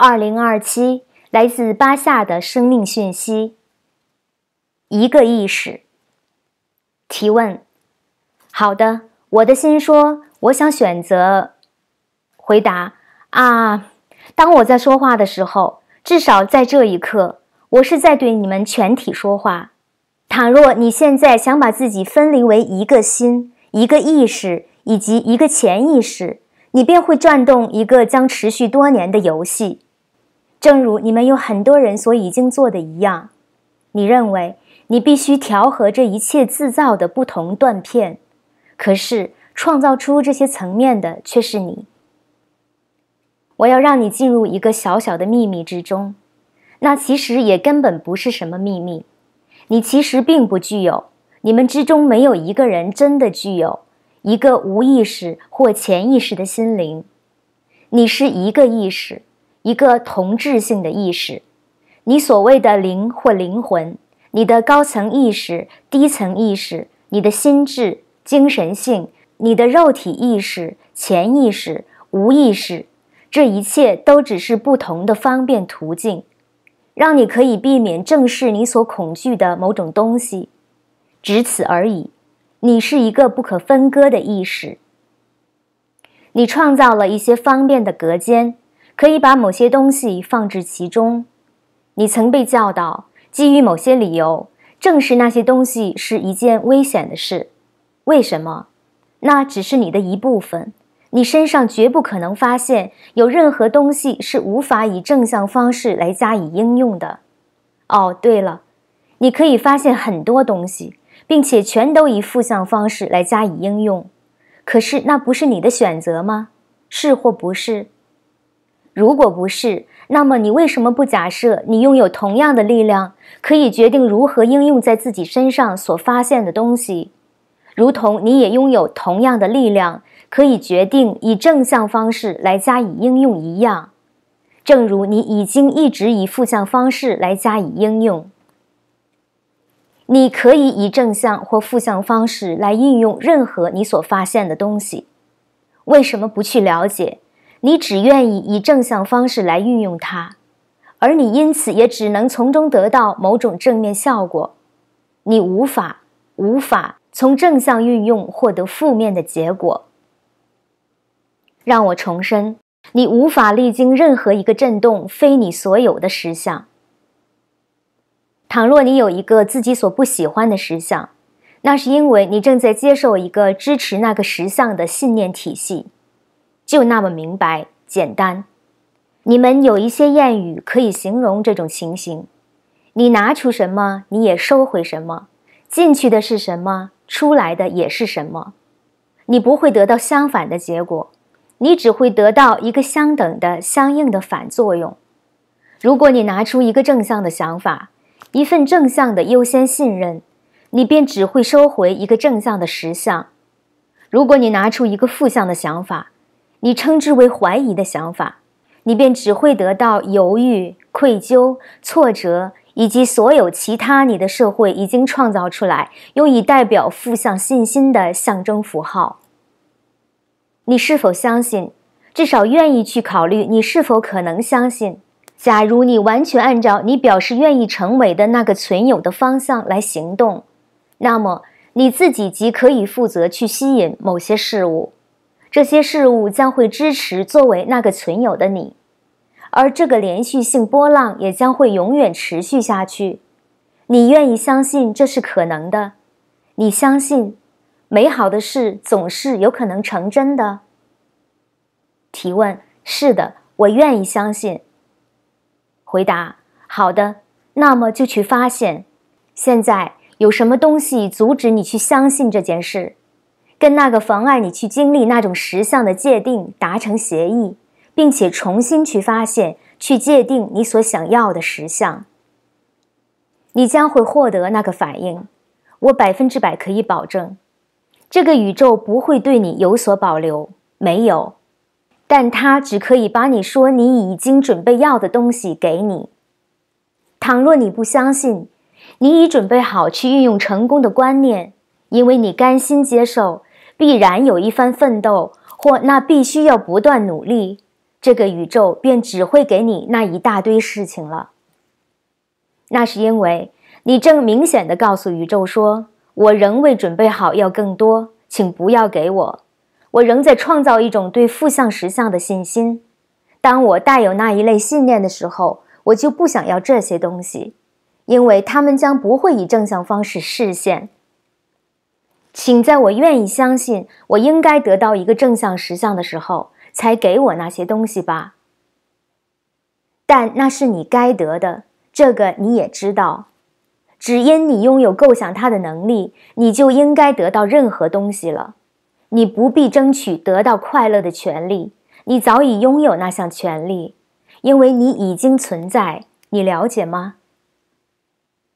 二零二七，来自巴夏的生命讯息。一个意识。提问：好的，我的心说，我想选择。回答：啊，当我在说话的时候，至少在这一刻，我是在对你们全体说话。倘若你现在想把自己分离为一个心、一个意识以及一个潜意识，你便会转动一个将持续多年的游戏。正如你们有很多人所已经做的一样，你认为你必须调和这一切制造的不同断片，可是创造出这些层面的却是你。我要让你进入一个小小的秘密之中，那其实也根本不是什么秘密。你其实并不具有，你们之中没有一个人真的具有一个无意识或潜意识的心灵。你是一个意识。一个同质性的意识，你所谓的灵或灵魂，你的高层意识、低层意识，你的心智、精神性，你的肉体意识、潜意识、无意识，这一切都只是不同的方便途径，让你可以避免正视你所恐惧的某种东西，只此而已。你是一个不可分割的意识，你创造了一些方便的隔间。可以把某些东西放置其中。你曾被教导，基于某些理由，正是那些东西是一件危险的事。为什么？那只是你的一部分。你身上绝不可能发现有任何东西是无法以正向方式来加以应用的。哦，对了，你可以发现很多东西，并且全都以负向方式来加以应用。可是那不是你的选择吗？是或不是？如果不是，那么你为什么不假设你拥有同样的力量，可以决定如何应用在自己身上所发现的东西，如同你也拥有同样的力量，可以决定以正向方式来加以应用一样？正如你已经一直以负向方式来加以应用，你可以以正向或负向方式来运用任何你所发现的东西。为什么不去了解？你只愿意以正向方式来运用它，而你因此也只能从中得到某种正面效果。你无法无法从正向运用获得负面的结果。让我重申，你无法历经任何一个震动非你所有的实相。倘若你有一个自己所不喜欢的实相，那是因为你正在接受一个支持那个实相的信念体系。就那么明白简单，你们有一些谚语可以形容这种情形：你拿出什么，你也收回什么；进去的是什么，出来的也是什么。你不会得到相反的结果，你只会得到一个相等的、相应的反作用。如果你拿出一个正向的想法，一份正向的优先信任，你便只会收回一个正向的实相；如果你拿出一个负向的想法，你称之为怀疑的想法，你便只会得到犹豫、愧疚、挫折，以及所有其他你的社会已经创造出来用以代表负向信心的象征符号。你是否相信？至少愿意去考虑你是否可能相信。假如你完全按照你表示愿意成为的那个存有的方向来行动，那么你自己即可以负责去吸引某些事物。这些事物将会支持作为那个存有的你，而这个连续性波浪也将会永远持续下去。你愿意相信这是可能的？你相信美好的事总是有可能成真的？提问：是的，我愿意相信。回答：好的，那么就去发现。现在有什么东西阻止你去相信这件事？跟那个妨碍你去经历那种实相的界定达成协议，并且重新去发现、去界定你所想要的实相，你将会获得那个反应。我百分之百可以保证，这个宇宙不会对你有所保留，没有，但它只可以把你说你已经准备要的东西给你。倘若你不相信，你已准备好去运用成功的观念，因为你甘心接受。必然有一番奋斗，或那必须要不断努力。这个宇宙便只会给你那一大堆事情了。那是因为你正明显的告诉宇宙说：“我仍未准备好要更多，请不要给我。我仍在创造一种对负向实相的信心。当我带有那一类信念的时候，我就不想要这些东西，因为他们将不会以正向方式实现。请在我愿意相信我应该得到一个正向实相的时候，才给我那些东西吧。但那是你该得的。”这个你也知道，只因你拥有构想它的能力，你就应该得到任何东西了。你不必争取得到快乐的权利，你早已拥有那项权利，因为你已经存在。你了解吗？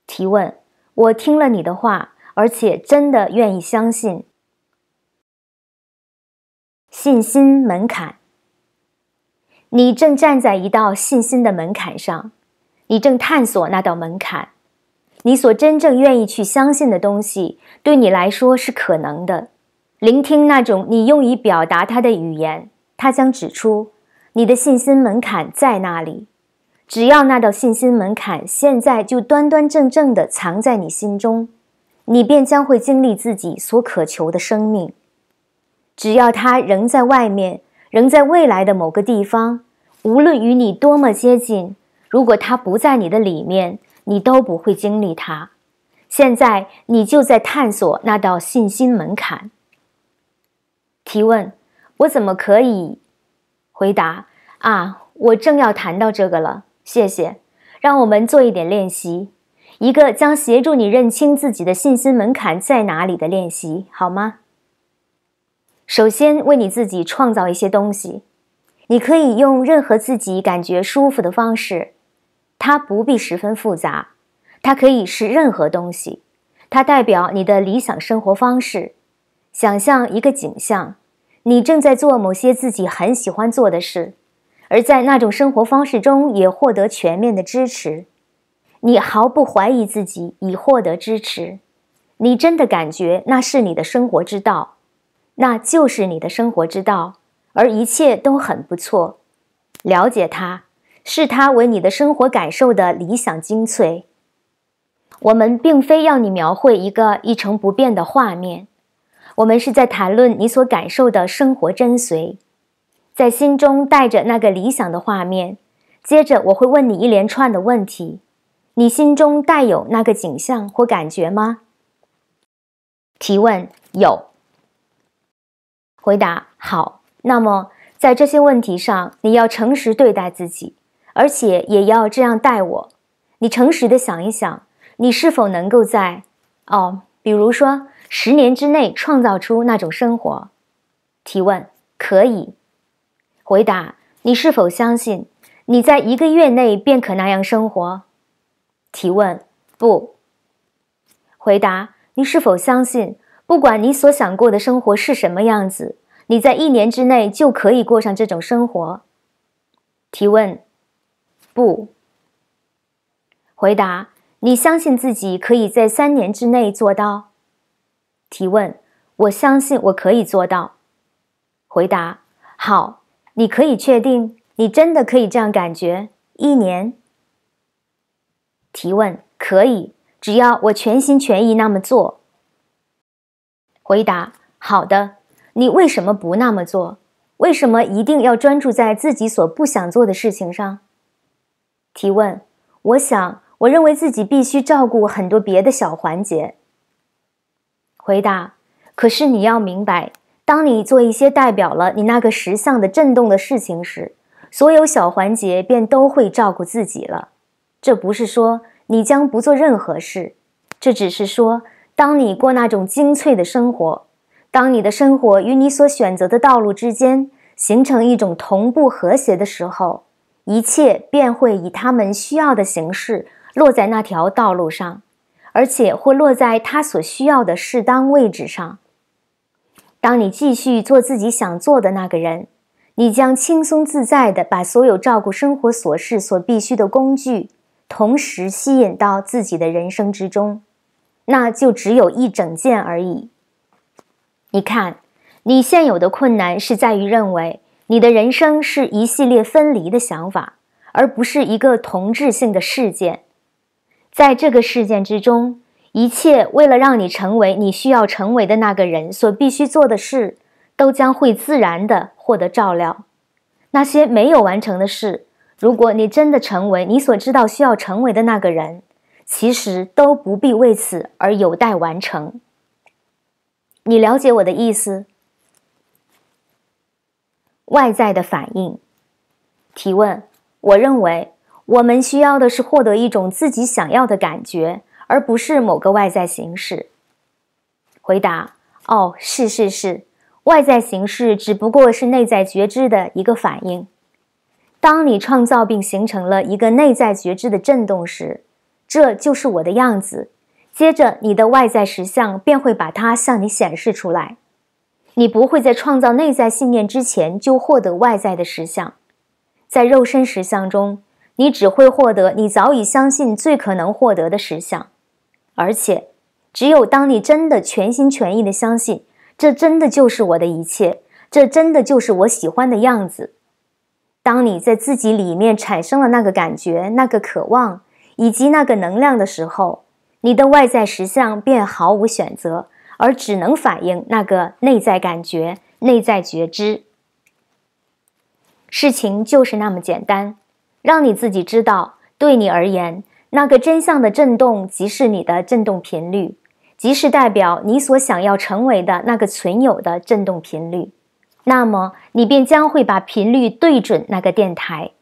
提问：我听了你的话，而且真的愿意相信。信心门槛，你正站在一道信心的门槛上。你正探索那道门槛，你所真正愿意去相信的东西，对你来说是可能的。聆听那种你用以表达它的语言，它将指出你的信心门槛在那里。只要那道信心门槛现在就端端正正地藏在你心中，你便将会经历自己所渴求的生命。只要它仍在外面，仍在未来的某个地方，无论与你多么接近。如果它不在你的里面，你都不会经历它。现在你就在探索那道信心门槛。提问：我怎么可以？回答：啊，我正要谈到这个了。谢谢。让我们做一点练习，一个将协助你认清自己的信心门槛在哪里的练习，好吗？首先，为你自己创造一些东西。你可以用任何自己感觉舒服的方式。它不必十分复杂，它可以是任何东西，它代表你的理想生活方式。想象一个景象，你正在做某些自己很喜欢做的事，而在那种生活方式中也获得全面的支持。你毫不怀疑自己已获得支持，你真的感觉那是你的生活之道，那就是你的生活之道，而一切都很不错。了解它。视它为你的生活感受的理想精粹。我们并非要你描绘一个一成不变的画面，我们是在谈论你所感受的生活真髓，在心中带着那个理想的画面。接着我会问你一连串的问题：你心中带有那个景象或感觉吗？提问：有。回答：好。那么在这些问题上，你要诚实对待自己。而且也要这样待我。你诚实的想一想，你是否能够在哦，比如说十年之内创造出那种生活？提问：可以。回答：你是否相信你在一个月内便可那样生活？提问：不。回答：你是否相信，不管你所想过的生活是什么样子，你在一年之内就可以过上这种生活？提问。不。回答：你相信自己可以在三年之内做到？提问：我相信我可以做到。回答：好，你可以确定你真的可以这样感觉？一年？提问：可以，只要我全心全意那么做。回答：好的。你为什么不那么做？为什么一定要专注在自己所不想做的事情上？提问：我想，我认为自己必须照顾很多别的小环节。回答：可是你要明白，当你做一些代表了你那个实相的震动的事情时，所有小环节便都会照顾自己了。这不是说你将不做任何事，这只是说，当你过那种精粹的生活，当你的生活与你所选择的道路之间形成一种同步和谐的时候。一切便会以他们需要的形式落在那条道路上，而且会落在他所需要的适当位置上。当你继续做自己想做的那个人，你将轻松自在地把所有照顾生活琐事所必需的工具，同时吸引到自己的人生之中。那就只有一整件而已。你看，你现有的困难是在于认为。你的人生是一系列分离的想法，而不是一个同质性的事件。在这个事件之中，一切为了让你成为你需要成为的那个人所必须做的事，都将会自然的获得照料。那些没有完成的事，如果你真的成为你所知道需要成为的那个人，其实都不必为此而有待完成。你了解我的意思？外在的反应。提问：我认为我们需要的是获得一种自己想要的感觉，而不是某个外在形式。回答：哦，是是是。外在形式只不过是内在觉知的一个反应。当你创造并形成了一个内在觉知的震动时，这就是我的样子。接着，你的外在实相便会把它向你显示出来。你不会在创造内在信念之前就获得外在的实相。在肉身实相中，你只会获得你早已相信最可能获得的实相。而且，只有当你真的全心全意的相信。这真的就是我的一切，这真的就是我喜欢的样子。当你在自己里面产生了那个感觉、那个渴望以及那个能量的时候，你的外在实相便毫无选择，而只能反映那个内在感觉、内在觉知。事情就是那么简单，让你自己知道，对你而言，那个真相的震动即是你的振动频率。即是代表你所想要成为的那个存有的振动频率，那么你便将会把频率对准那个电台。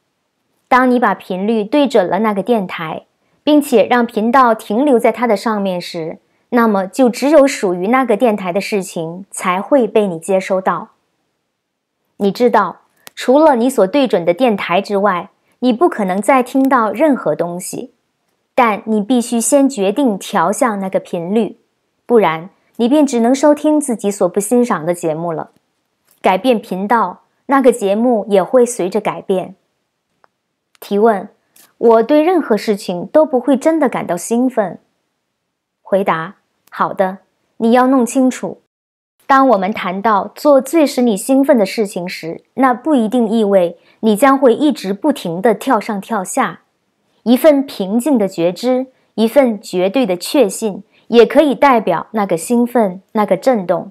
当你把频率对准了那个电台，并且让频道停留在它的上面时，那么就只有属于那个电台的事情才会被你接收到。你知道，除了你所对准的电台之外，你不可能再听到任何东西，但你必须先决定调向那个频率。不然，你便只能收听自己所不欣赏的节目了。改变频道，那个节目也会随着改变。提问：我对任何事情都不会真的感到兴奋。回答：好的。你要弄清楚，当我们谈到做最使你兴奋的事情时，那不一定意味你将会一直不停地跳上跳下。一份平静的觉知，一份绝对的确信。也可以代表那个兴奋，那个震动。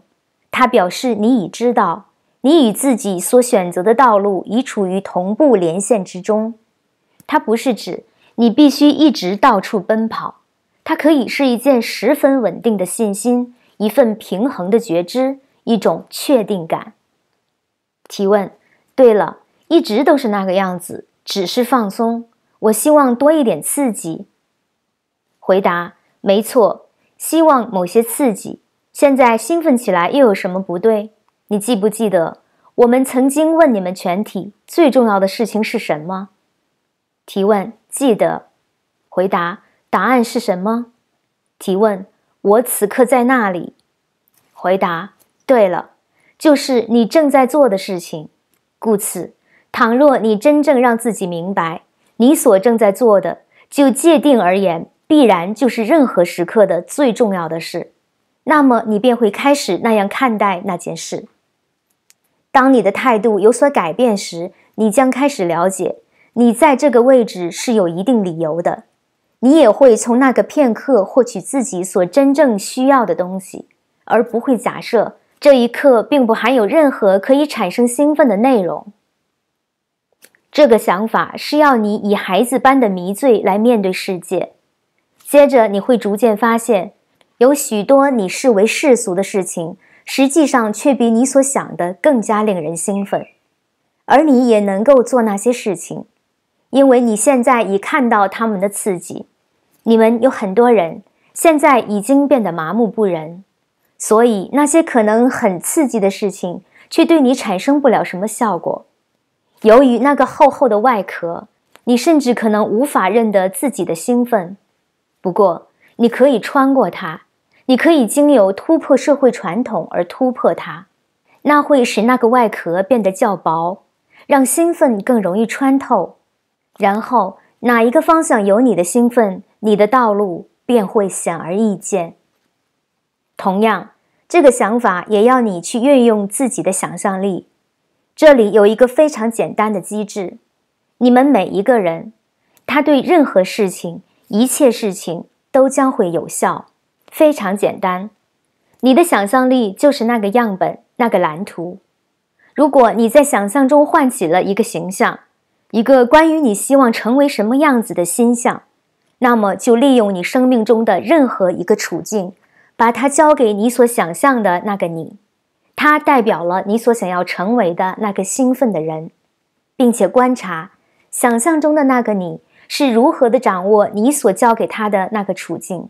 它表示你已知道，你与自己所选择的道路已处于同步连线之中。它不是指你必须一直到处奔跑，它可以是一件十分稳定的信心，一份平衡的觉知，一种确定感。提问：对了，一直都是那个样子，只是放松。我希望多一点刺激。回答：没错。希望某些刺激，现在兴奋起来又有什么不对？你记不记得我们曾经问你们全体最重要的事情是什么？提问：记得。回答：答案是什么？提问：我此刻在那里。回答：对了，就是你正在做的事情。故此，倘若你真正让自己明白你所正在做的，就界定而言。必然就是任何时刻的最重要的事，那么你便会开始那样看待那件事。当你的态度有所改变时，你将开始了解，你在这个位置是有一定理由的。你也会从那个片刻获取自己所真正需要的东西，而不会假设这一刻并不含有任何可以产生兴奋的内容。这个想法是要你以孩子般的迷醉来面对世界。接着你会逐渐发现，有许多你视为世俗的事情，实际上却比你所想的更加令人兴奋，而你也能够做那些事情，因为你现在已看到他们的刺激。你们有很多人现在已经变得麻木不仁，所以那些可能很刺激的事情却对你产生不了什么效果。由于那个厚厚的外壳，你甚至可能无法认得自己的兴奋。不过，你可以穿过它，你可以经由突破社会传统而突破它，那会使那个外壳变得较薄，让兴奋更容易穿透。然后，哪一个方向有你的兴奋，你的道路便会显而易见。同样，这个想法也要你去运用自己的想象力。这里有一个非常简单的机制，你们每一个人，他对任何事情、一切事情都将会有效。非常简单，你的想象力就是那个样本、那个蓝图。如果你在想象中唤起了一个形象，一个关于你希望成为什么样子的心象，那么就利用你生命中的任何一个处境，把它交给你所想象的那个你。它代表了你所想要成为的那个兴奋的人，并且观察想象中的那个你是如何的掌握你所交给他的那个处境。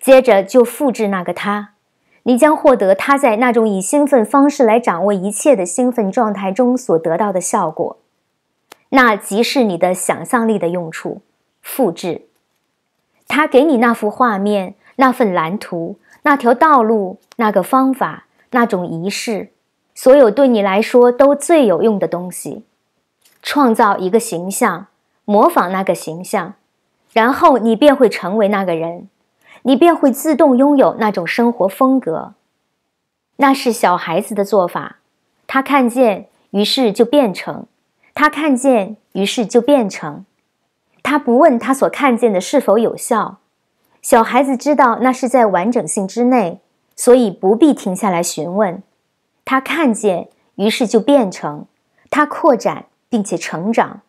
接着就复制那个他，你将获得他在那种以兴奋方式来掌握一切的兴奋状态中所得到的效果。那即是你的想象力的用处。复制，他给你那幅画面、那份蓝图、那条道路、那个方法。那种仪式，所有对你来说都最有用的东西，创造一个形象，模仿那个形象，然后你便会成为那个人，你便会自动拥有那种生活风格。那是小孩子的做法，他看见，于是就变成；他看见，于是就变成。他不问他所看见的是否有效，小孩子知道那是在完整性之内。所以不必停下来询问，他看见，于是就变成，他扩展并且成长。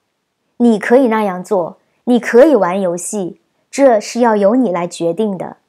你可以那样做，你可以玩游戏，这是要由你来决定的。